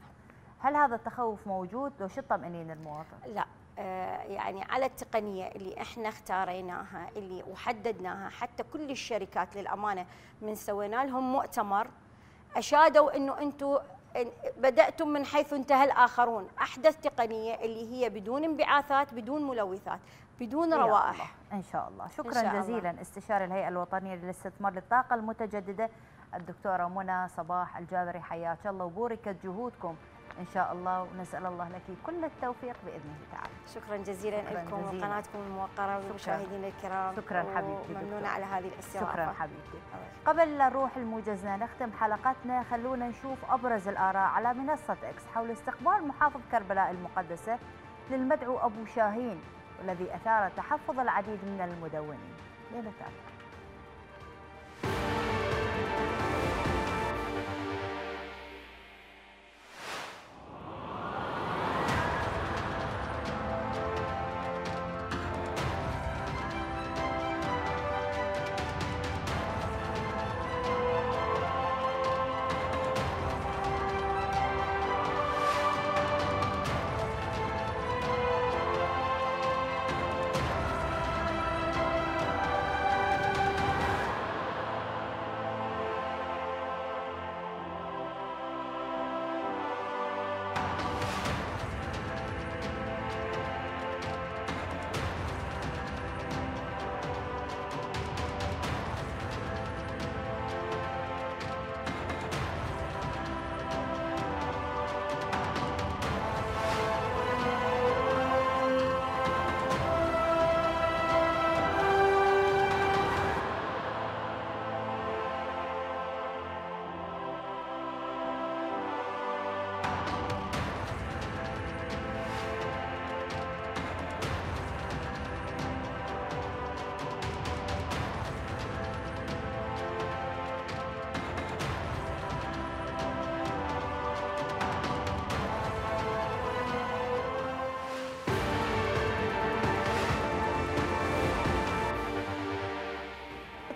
هل هذا التخوف موجود؟ لو شو تطمئنين المواطن؟ لا آه، يعني على التقنية اللي إحنا اختاريناها اللي وحددناها حتى كل الشركات للأمانة من سوينا لهم مؤتمر أشادوا إنه أنتم بدأتم من حيث انتهى الآخرون. أحدث تقنية اللي هي بدون انبعاثات بدون ملوثات بدون روائح. إن شاء الله. شكرا شاء جزيلا الله. استشاري الهيئة الوطنية للاستثمار للطاقة المتجددة الدكتورة منى صباح الجابري. حياك الله وبوركت جهودكم. إن شاء الله ونسأل الله لك كل التوفيق بإذنه تعالى. شكرا جزيلا لكم وقناتكم الموقرة والمشاهدين الكرام. شكرا حبيبتي ممنونه على هذه الاستضافة. شكرا حبيبتي. قبل لا نروح الموجزنا نختم حلقتنا خلونا نشوف أبرز الآراء على منصة إكس حول استقبال محافظ كربلاء المقدسة للمدعو أبو شاهين والذي أثار تحفظ العديد من المدونين. لنتابع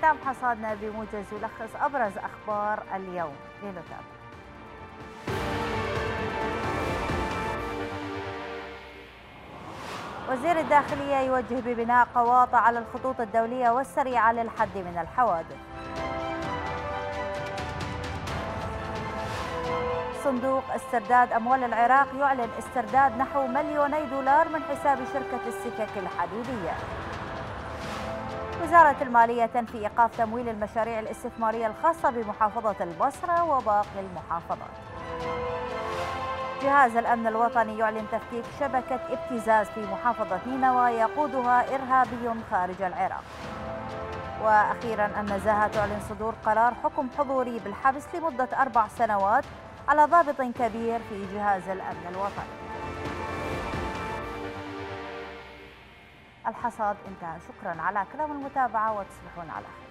ختام حصادنا بموجز يلخص أبرز أخبار اليوم. لنتابع وزير الداخلية يوجه ببناء قواطع على الخطوط الدولية والسريعة للحد من الحوادث. صندوق استرداد أموال العراق يعلن استرداد نحو مليوني دولار من حساب شركة السكك الحديدية. وزارة المالية تنفي إيقاف تمويل المشاريع الاستثمارية الخاصة بمحافظة البصرة وباقي المحافظات. جهاز الأمن الوطني يعلن تفكيك شبكة ابتزاز في محافظة نينوى يقودها إرهابي خارج العراق. وأخيرا النزاهة تعلن صدور قرار حكم حضوري بالحبس لمدة أربع سنوات على ضابط كبير في جهاز الأمن الوطني. الحصاد انتهى. شكرا على كرم المتابعة وتصبحون على خير.